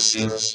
vocês.